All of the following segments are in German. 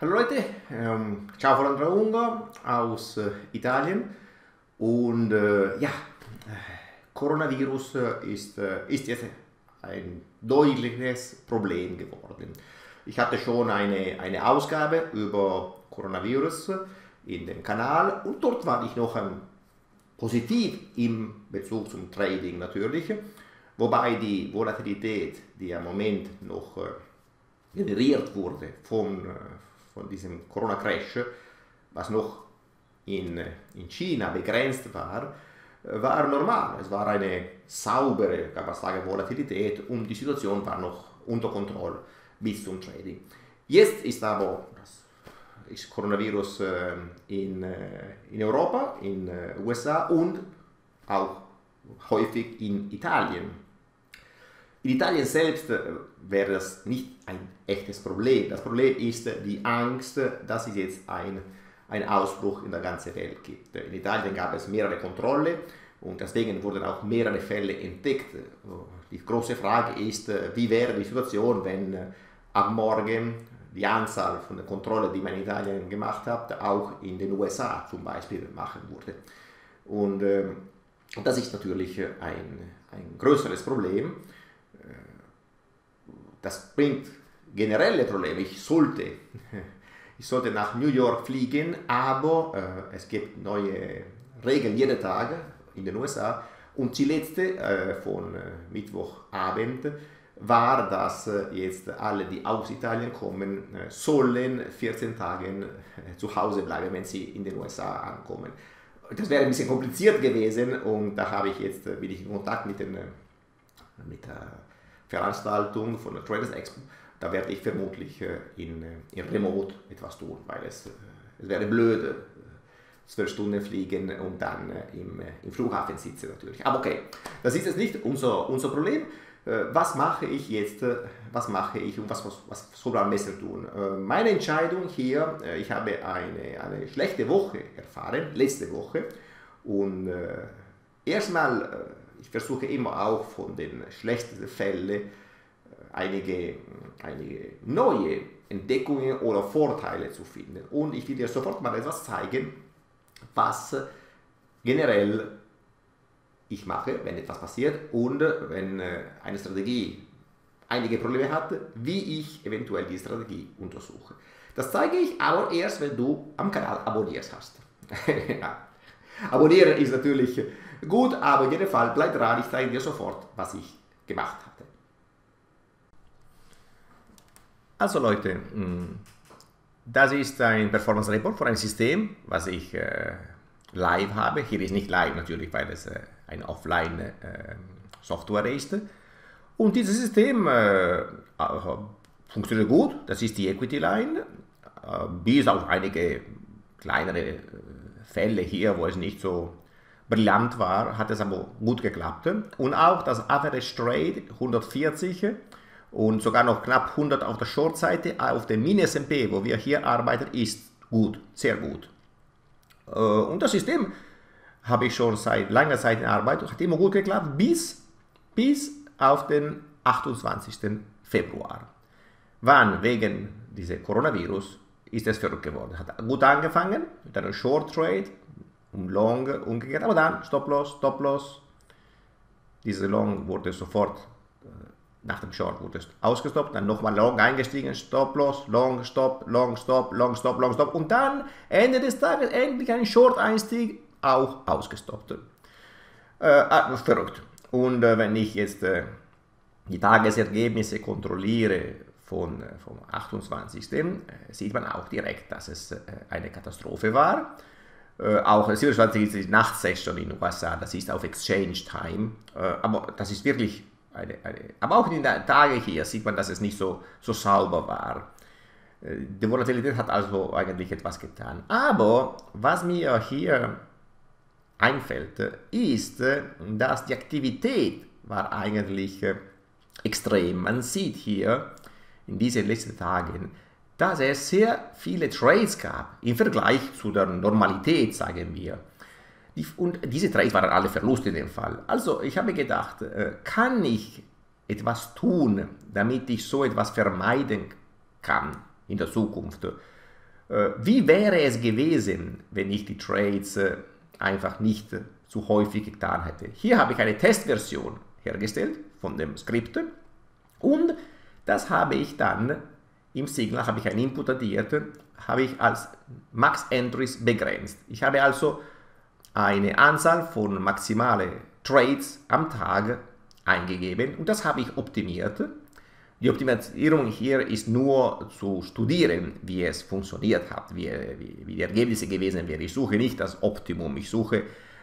Hallo Leute, ähm, ciao von Andrea Unger aus äh, Italien und äh, ja, Coronavirus äh, ist, äh, ist jetzt ein deutliches Problem geworden. Ich hatte schon eine, eine Ausgabe über Coronavirus in dem Kanal und dort war ich noch ähm, positiv im Bezug zum Trading natürlich, wobei die Volatilität, die im Moment noch äh, generiert wurde von, äh, von diesem Corona-Crash, was noch in, in China begrenzt war, war normal. Es war eine saubere, kann man sagen, Volatilität und die Situation war noch unter Kontrolle bis zum Trading. Jetzt ist aber das ist Coronavirus äh, in, äh, in Europa, in äh, USA und auch häufig in Italien. In Italien selbst äh, wäre das nicht ein echtes Problem. Das Problem ist die Angst, dass es jetzt ein, ein Ausbruch in der ganzen Welt gibt. In Italien gab es mehrere Kontrollen und deswegen wurden auch mehrere Fälle entdeckt. Die große Frage ist, wie wäre die Situation, wenn am Morgen die Anzahl von der Kontrolle, die man in Italien gemacht hat, auch in den USA zum Beispiel machen würde. Und äh, das ist natürlich ein, ein größeres Problem. Das bringt generelle Probleme. Ich sollte, ich sollte nach New York fliegen, aber äh, es gibt neue Regeln jeden Tag in den USA. Und die letzte äh, von äh, Mittwochabend war, dass äh, jetzt alle, die aus Italien kommen, äh, sollen 14 Tage äh, zu Hause bleiben, wenn sie in den USA ankommen. Das wäre ein bisschen kompliziert gewesen und da habe ich jetzt, bin ich in Kontakt mit, den, mit der Veranstaltung von der Traders Expo. Da werde ich vermutlich in, in Remote etwas tun, weil es, es wäre blöd, zwölf Stunden fliegen und dann im, im Flughafen sitzen natürlich. Aber okay, das ist jetzt nicht unser, unser Problem. Äh, was mache ich jetzt, äh, was mache ich und was, was, was soll man am besten tun? Äh, meine Entscheidung hier, ich habe eine, eine schlechte Woche erfahren, letzte Woche und erstmal, ich versuche immer auch von den schlechtesten Fällen einige, einige neue Entdeckungen oder Vorteile zu finden. Und ich will dir sofort mal etwas zeigen, was generell ich mache, wenn etwas passiert und wenn äh, eine Strategie einige Probleme hat, wie ich eventuell die Strategie untersuche. Das zeige ich aber erst, wenn du am Kanal abonniert hast. ja. Abonnieren ist natürlich gut, aber in jedem Fall bleib dran, ich zeige dir sofort, was ich gemacht hatte. Also Leute, mm, das ist ein Performance Report von einem System, was ich äh, live habe. Hier ist nicht live natürlich, weil es äh, eine Offline-Software ähm, ist. Und dieses System äh, funktioniert gut, das ist die Equity Line, äh, bis auf einige kleinere äh, Fälle hier, wo es nicht so brillant war, hat es aber gut geklappt. Und auch das Average Trade 140 und sogar noch knapp 100 auf der Short-Seite, auf der Mini-SMP, wo wir hier arbeiten, ist gut, sehr gut. Und das System habe ich schon seit langer Zeit in Arbeit und hat immer gut geklappt, bis, bis auf den 28. Februar. Wann wegen dieses Coronavirus ist es verrückt geworden. Hat gut angefangen mit einem Short Trade, um Long umgekehrt, aber dann Stop-Loss, Stop-Loss. Diese Long wurde sofort äh, nach dem Short wurde ausgestoppt, dann nochmal Long eingestiegen, Stop-Loss, Long, Stop, Long, Stop, Long, Stop, Long, Stop und dann Ende des Tages endlich ein Short-Einstieg auch ausgestoppt. Äh, ah, verrückt. Und äh, wenn ich jetzt äh, die Tagesergebnisse kontrolliere von, äh, vom 28. Äh, sieht man auch direkt, dass es äh, eine Katastrophe war. auch 27 ist die Nachtsession in den USA, das ist auf Exchange Time, aber das ist wirklich eine, eine, aber auch in den Tagen hier sieht man, dass es nicht so, so sauber war. Die Volatilität hat also eigentlich etwas getan. Aber was mir hier einfällt, ist, dass die Aktivität war eigentlich extrem. Man sieht hier in diesen letzten Tagen, dass es sehr viele Trades gab im Vergleich zu der Normalität, sagen wir. Und diese Trades waren alle Verluste in dem Fall. Also ich habe gedacht, äh, kann ich etwas tun, damit ich so etwas vermeiden kann in der Zukunft? Äh, wie wäre es gewesen, wenn ich die Trades äh, einfach nicht zu häufig getan hätte? Hier habe ich eine Testversion hergestellt von dem Skript und das habe ich dann im Signal, habe ich einen Input addiert, habe ich als Max Entries begrenzt. Ich habe also eine Anzahl von maximale Trades am Tag eingegeben und das habe ich optimiert die Optimierung hier ist nur zu studieren, wie es funktioniert hat, wie, wie, wie die Ergebnisse gewesen wären. Ich suche nicht das Optimum, ich suche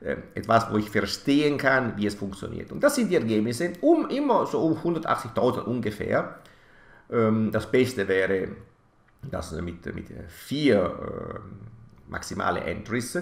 etwas, wo ich verstehen kann, wie es funktioniert. Und das sind die Ergebnisse, um immer so um 180.000 ungefähr. Ähm, das Beste wäre das mit, mit vier äh, maximale Entries,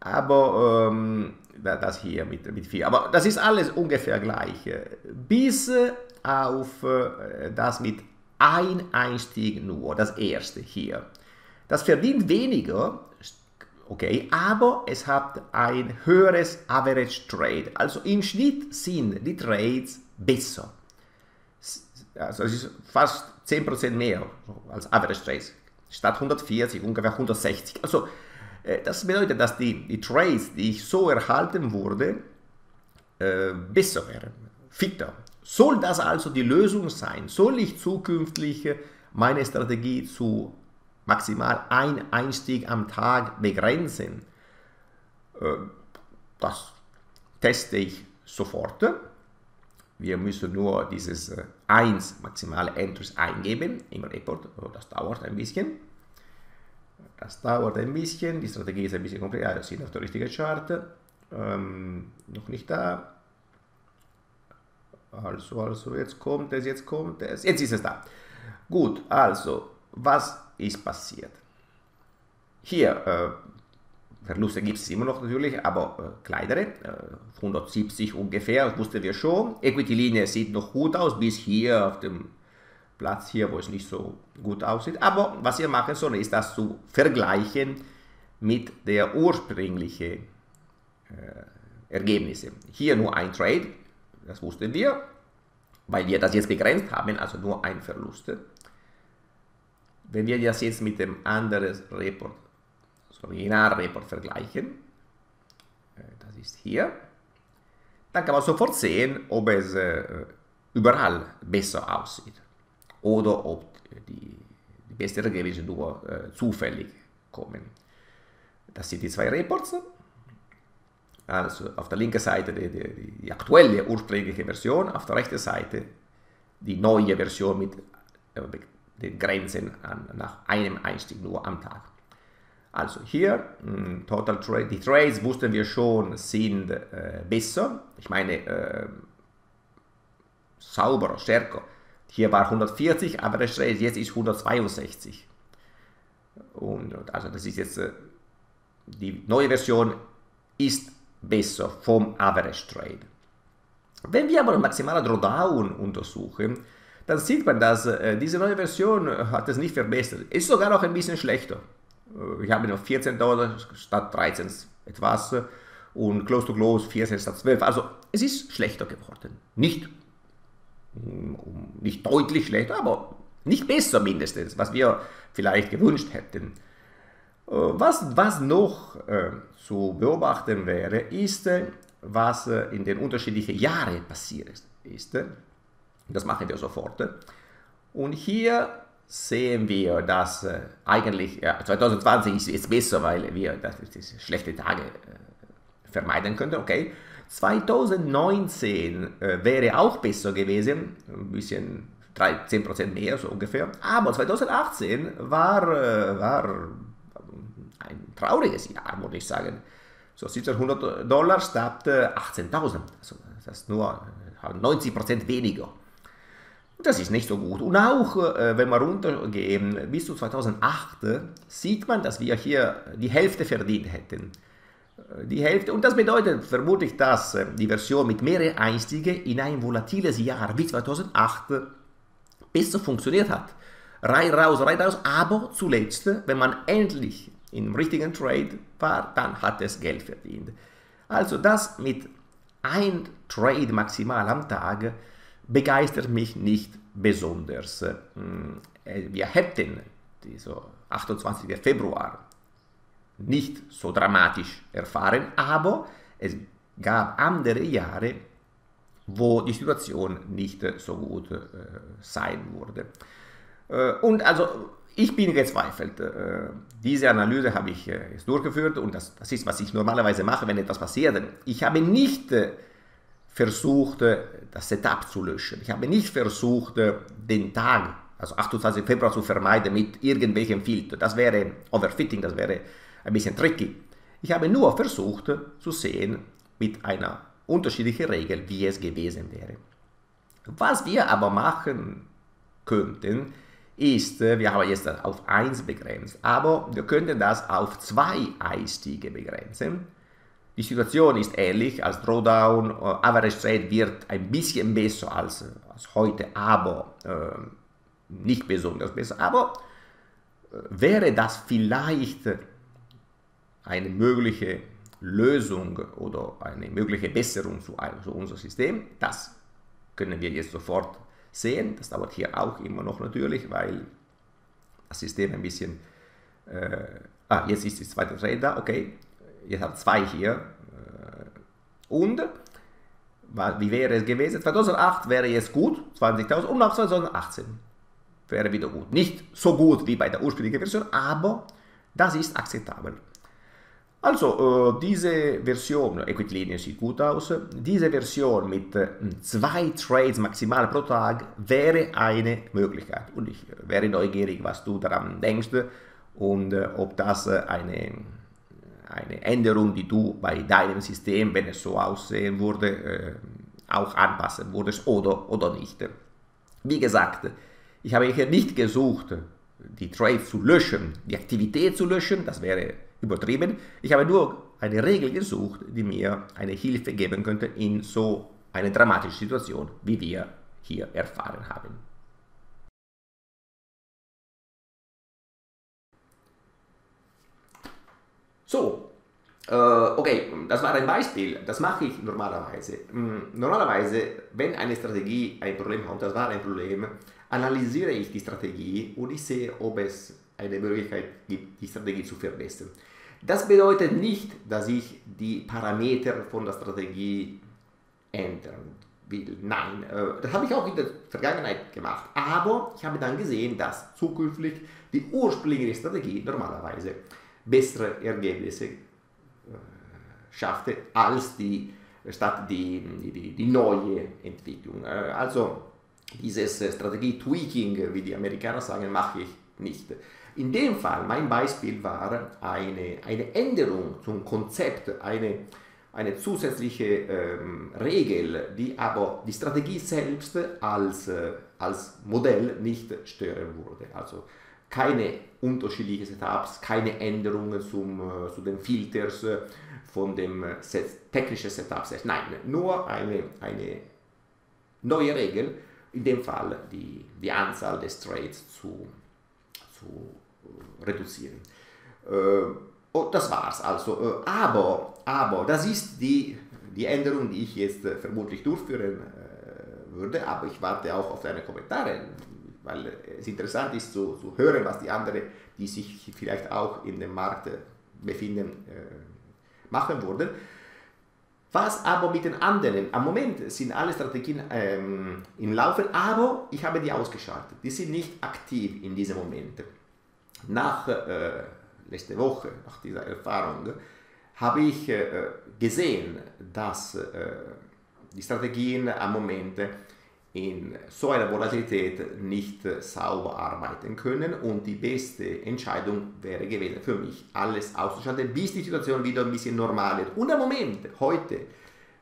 aber ähm, das hier mit, mit vier. Aber das ist alles ungefähr gleich. Bis auf äh, das mit ein Einstieg nur, das erste hier. Das verdient weniger, okay, aber es hat ein höheres Average Trade. Also im Schnitt sind die Trades besser. Also es ist fast 10% mehr als Average Trades. Statt 140 ungefähr 160. Also äh, das bedeutet, dass die, die Trades, die ich so erhalten wurde, äh, besser wären, fitter. Soll das also die Lösung sein? Soll ich zukünftig meine Strategie zu maximal ein Einstieg am Tag begrenzen? Äh, das teste ich sofort. Wir müssen nur dieses 1 äh, maximale Entries eingeben im Report. Oh, das dauert ein bisschen. Das dauert ein bisschen. Die Strategie ist ein bisschen kompliziert. Das sind auf der richtigen Chart. Ähm, noch nicht da. Also, also, jetzt kommt es, jetzt kommt es, jetzt ist es da. Gut, also, was ist passiert? Hier, äh, Verluste gibt es immer noch natürlich, aber äh, kleinere, äh, 170 ungefähr, das wussten wir schon. Equity-Linie sieht noch gut aus, bis hier auf dem Platz hier, wo es nicht so gut aussieht. Aber was wir machen sollen, ist das zu vergleichen mit der ursprünglichen äh, Ergebnisse. Hier nur ein Trade, das wussten wir, weil wir das jetzt begrenzt haben, also nur ein Verlust. Wenn wir das jetzt mit dem anderen Report, das Originalreport vergleichen, äh, das ist hier, dann kann man sofort sehen, ob es äh, überall besser aussieht. Oder ob die, die besten Ergebnisse nur äh, zufällig kommen. Das sind die zwei Reports. Also auf der linken Seite die, die, die, aktuelle ursprüngliche Version, auf der rechten Seite die neue Version mit äh, den Grenzen nach einem Einstieg nur am Tag. Also hier, hm, Total Trade, die Trades wussten wir schon, sind äh, besser. Ich meine, äh, sauberer, stärker. Hier war 140, aber der Trade jetzt ist 162. Und also das ist jetzt äh, die neue Version ist besser vom Average Trade. Wenn wir aber maximale Drawdown untersuchen, dann sieht man, dass äh, diese neue Version hat es nicht verbessert. Ist sogar noch ein bisschen schlechter. Äh, ich habe noch 14 Dollar statt 13 etwas und Close to Close 14 statt 12. Also es ist schlechter geworden. Nicht, mm, nicht deutlich schlechter, aber nicht besser mindestens, was wir vielleicht gewünscht hätten. Äh, was, was noch äh, zu beobachten wäre, ist, äh, was äh, in den unterschiedlichen Jahren passiert ist. Das machen wir sofort. Und hier sehen wir, dass äh, eigentlich ja, 2020 ist jetzt besser, weil wir das, das schlechte Tage äh, vermeiden könnten. Okay, 2019 äh, wäre auch besser gewesen, ein bisschen 10% mehr so ungefähr. Aber 2018 war, war ein trauriges Jahr, muss ich sagen. So 1700 Dollar statt 18.000. Also das ist nur 90% weniger. Das ist nicht so gut. Und auch äh, wenn wir runtergehen bis zu 2008, sieht man, dass wir hier die Hälfte verdient hätten. Äh, die Hälfte, und das bedeutet vermutlich, dass äh, die Version mit mehreren Einstiegen in ein volatiles Jahr wie 2008 besser funktioniert hat. Rein raus, rein raus, aber zuletzt, wenn man endlich im richtigen Trade war, dann hat es Geld verdient. Also das mit ein Trade maximal am Tag begeistert mich nicht besonders. Hm, wir hätten dieser 28. Februar nicht so dramatisch erfahren, aber es gab andere Jahre, wo die Situation nicht so gut äh, sein würde. Äh, und also ich bin gezweifelt. Äh, diese Analyse habe ich äh, jetzt durchgeführt und das, das ist, was ich normalerweise mache, wenn etwas passiert. Ich habe nicht äh, versucht, das Setup zu löschen. Ich habe nicht versucht, den Tag, also 28. Februar, zu vermeiden mit irgendwelchen Filtern. Das wäre Overfitting, das wäre ein bisschen tricky. Ich habe nur versucht zu sehen mit einer unterschiedlichen Regel, wie es gewesen wäre. Was wir aber machen könnten, ist, äh, wir haben jetzt auf 1 begrenzt, aber wir könnten das auf 2 Eisstiege begrenzen. Die Situation ist ähnlich als Drawdown, uh, Average Trade wird ein bisschen besser als, als heute, aber äh, nicht besonders besser. Aber äh, wäre das vielleicht eine mögliche Lösung oder eine mögliche Besserung zu, zu unserem System? Das können wir jetzt sofort sehen. Das dauert hier auch immer noch natürlich, weil das System ein bisschen... Äh, ah, jetzt ist das zweite Trade da, okay. Jetzt hat zwei hier. Äh, und wie wäre es gewesen? 2008 wäre jetzt gut, 20.000 und nach 2018 wäre wieder gut. Nicht so gut wie bei der ursprünglichen Version, aber das ist akzeptabel. Also, äh, diese Version, Equity sieht gut aus, diese Version mit äh, zwei Trades maximal pro Tag wäre eine Möglichkeit. Und ich wäre neugierig, was du daran denkst und ob das eine, eine Änderung, die du bei deinem System, wenn es so aussehen würde, auch anpassen würdest oder, oder nicht. Wie gesagt, ich habe hier nicht gesucht, die Trades zu löschen, die Aktivität zu löschen, das wäre übertrieben. Ich habe nur eine Regel gesucht, die mir eine Hilfe geben könnte in so einer dramatischen Situation, wie wir hier erfahren haben. So, äh, okay, das war ein Beispiel. Das mache ich normalerweise. Hm, normalerweise, wenn eine Strategie ein Problem hat, das war ein Problem, analysiere ich die Strategie und ich sehe, ob es eine Möglichkeit gibt, die Strategie zu verbessern. Das bedeutet nicht, dass ich die Parameter von der Strategie ändern will. Nein, äh, das habe ich auch in der Vergangenheit gemacht. Aber ich habe dann gesehen, dass zukünftig die ursprüngliche Strategie normalerweise bessere Ergebnisse äh, schaffte als die, statt die, die, die neue Entwicklung. Äh, also dieses Strategie-Tweaking, wie die Amerikaner sagen, mache ich nicht. In dem Fall, mein Beispiel war eine, eine Änderung zum Konzept, eine, eine zusätzliche ähm, Regel, die aber die Strategie selbst als, äh, als Modell nicht stören würde. Also keine unterschiedlichen Setups, keine Änderungen zum, äh, zu den Filters äh, von dem Set, technischen Setup. Nein, nur eine, eine neue Regel, in dem Fall die, die Anzahl des Trades zu, zu reduzieren. Äh, und das war's also. Äh, aber, aber das ist die, die Änderung, die ich jetzt äh, vermutlich durchführen würde, aber ich warte auch auf deine Kommentare, weil es interessant ist zu, zu hören, was die anderen, die sich vielleicht auch in dem Markt befinden, machen würden. Was aber mit den anderen? Am Moment sind alle Strategien ähm, im Laufen, aber ich habe die ausgeschaltet. Die sind nicht aktiv in diesem Moment nach äh, letzte Woche, nach dieser Erfahrung, habe ich äh, gesehen, dass äh, die Strategien am Moment in so einer Volatilität nicht sauber arbeiten können und die beste Entscheidung wäre gewesen für mich, alles auszuschalten, bis die Situation wieder ein bisschen normal wird. Und am Moment, heute,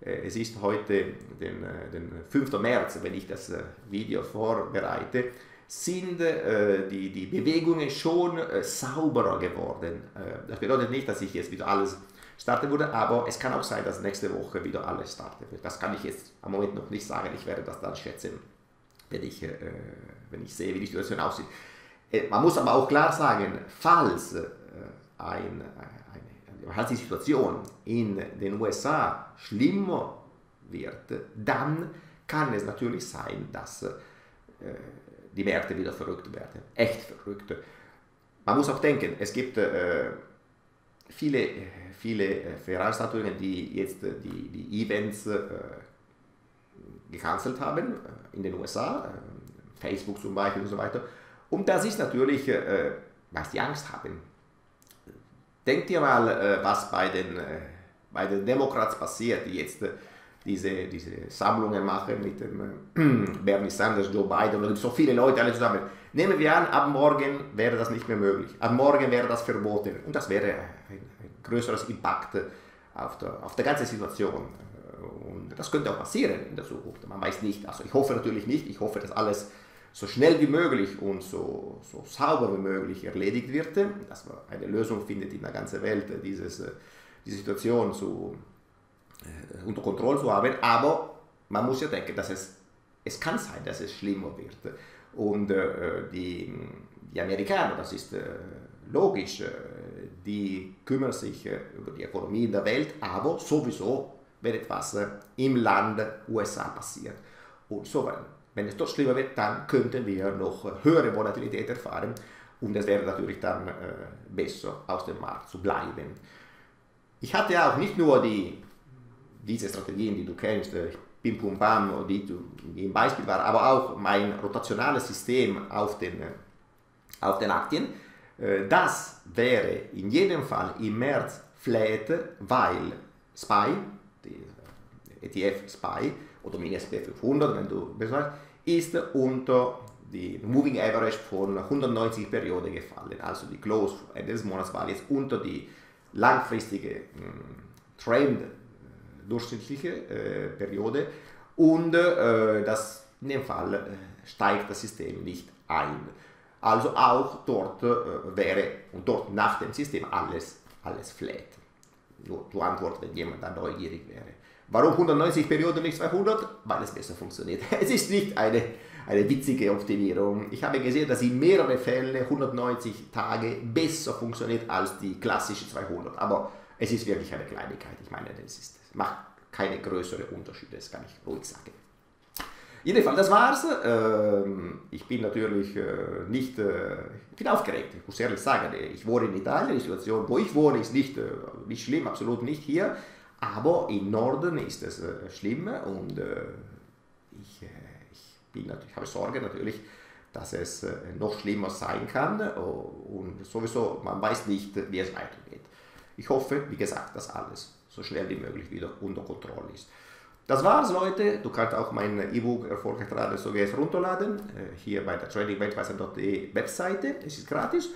äh, es ist heute den, äh, den 5. März, wenn ich das äh, Video vorbereite, sind äh, die, die Bewegungen schon äh, sauberer geworden. Äh, das bedeutet nicht, dass ich jetzt wieder alles starten würde, aber es kann auch sein, dass nächste Woche wieder alles starten wird. Das kann ich jetzt am Moment noch nicht sagen. Ich werde das dann schätzen, wenn ich, äh, wenn ich sehe, wie die Situation aussieht. Äh, man muss aber auch klar sagen, falls äh, ein, eine, falls die Situation in den USA schlimmer wird, dann kann es natürlich sein, dass die Märkte wieder verrückt werden. Echt verrückt. man muss auch denken, es gibt äh, viele, viele Veranstaltungen, die jetzt die, die Events äh, gecancelt haben in den USA, Facebook zum Beispiel und so weiter. Und das ist natürlich, was die Angst haben. Denkt ihr mal, was bei den, bei den Demokrats passiert, die jetzt diese, diese Sammlungen machen mit dem Bernie Sanders, Joe Biden, und so viele Leute alle zusammen. Nehmen wir an, ab morgen wäre das nicht mehr möglich. Ab morgen wäre das verboten. Und das wäre ein, ein größeres Impact auf der, auf der ganzen Situation. Und das könnte auch passieren in der Zukunft. Man weiß nicht. Also ich hoffe natürlich nicht. Ich hoffe, dass alles so schnell wie möglich und so, so sauber wie möglich erledigt wird, dass man eine Lösung findet in der ganzen Welt, dieses, diese Situation zu, äh, unter Kontrolle zu haben. Aber man muss ja denken, dass es, es kann sein, dass es schlimmer wird. Und äh, die, die Amerikaner, das ist äh, logisch, äh, die kümmern sich über die Ökonomie in der Welt, aber sowieso, wenn etwas im Land USA passiert. Und so, wenn es dort schlimmer wird, dann könnten wir noch höhere Volatilität erfahren und es wäre natürlich dann besser, aus dem Markt zu bleiben. Ich hatte auch nicht nur die, diese Strategien, die du kennst, ich Pim Pum Pam, die, im Beispiel war, aber auch mein rotationales System auf den, auf den Aktien, äh, das wäre in jedem Fall im März flat, weil SPY, die ETF SPY oder Mini SP 500, wenn du besser ist unter die Moving Average von 190 Perioden gefallen. Also die Close des Monats war jetzt unter die langfristige mm, Trend durchschnittliche äh, Periode und äh, das, in dem Fall äh, steigt das System nicht ein. Also auch dort äh, wäre und dort nach dem System alles, alles flat. Nur zur Antwort, wenn jemand da neugierig wäre. Warum 190 Perioden nicht 200? Weil es besser funktioniert. Es ist nicht eine, eine witzige Optimierung. Ich habe gesehen, dass in mehreren Fällen 190 Tage besser funktioniert als die klassische 200. Aber es ist wirklich eine Kleinigkeit. Ich meine, das ist, macht keine größeren Unterschiede, das kann ich ruhig sagen. Jedenfalls, das war's. Ähm, ich bin natürlich äh, nicht, äh, ich bin aufgeregt, ich muss ehrlich sagen. Ich wohne in Italien, die Situation, wo ich wohne, ist nicht, äh, nicht schlimm, absolut nicht hier. Aber im Norden ist es schlimm und ich, ich, bin natürlich, ich habe Sorge natürlich, dass es noch schlimmer sein kann und sowieso, man weiß nicht, wie es weitergeht. Ich hoffe, wie gesagt, dass alles so schnell wie möglich wieder unter Kontrolle ist. Das war's, Leute. Du kannst auch mein E-Book Erfolgreich Trader so jetzt runterladen. Äh, hier bei der tradingweltweiser.de Webseite. Es ist gratis.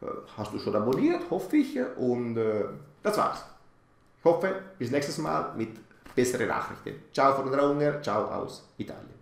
Äh, hast du schon abonniert, hoffe ich. Und äh, das war's. Ich hoffe, bis nächstes Mal mit besseren Nachrichten. Ciao von der Unger, ciao aus Italien.